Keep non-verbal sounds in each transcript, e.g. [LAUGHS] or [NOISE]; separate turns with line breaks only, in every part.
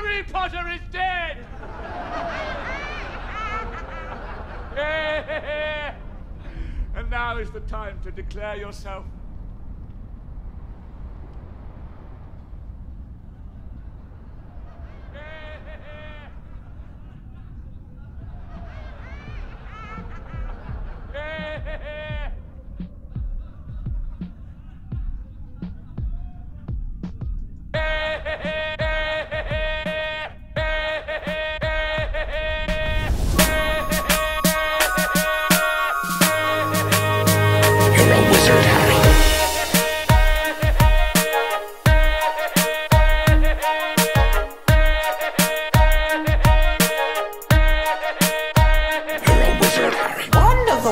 Harry Potter is dead! [LAUGHS] [LAUGHS] and now is the time to declare yourself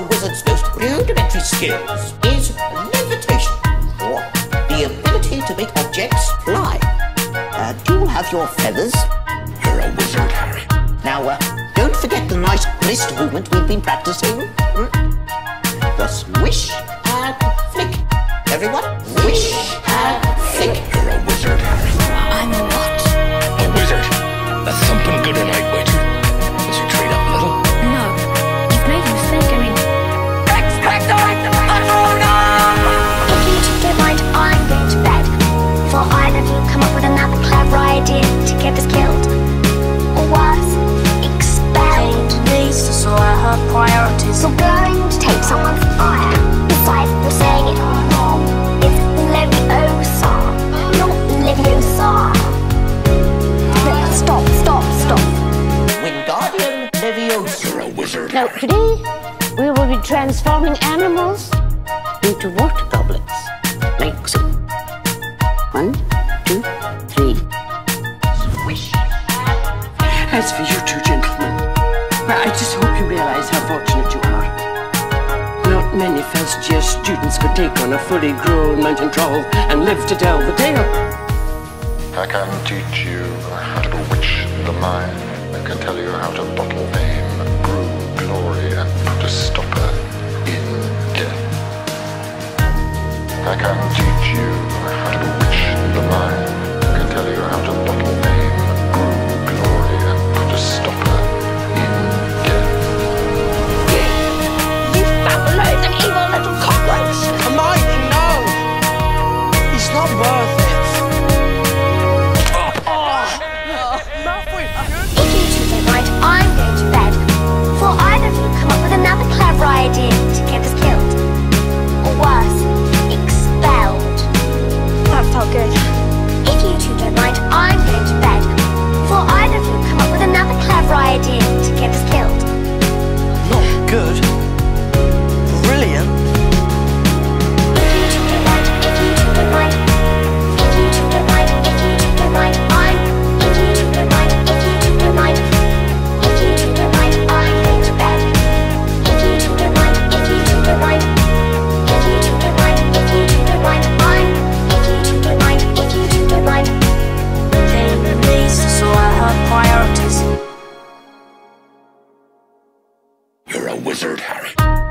wizard's most rudimentary skills is levitation, or the ability to make objects fly. Uh, do you have your feathers?
You're a wizard, Harry.
Now, uh, don't forget the nice wrist movement we've been practicing. Hmm?
Now, today we will be transforming animals into water goblets. Like so. One, two, three.
Swish.
As for you two gentlemen, well, I just hope you realize how fortunate you are. Not many first year students could take on a fully grown mountain troll and live to tell the tale.
I can teach you how to bewitch the mind. I can tell you how to bottle I can teach you how to reach the mind. wizard, Harry.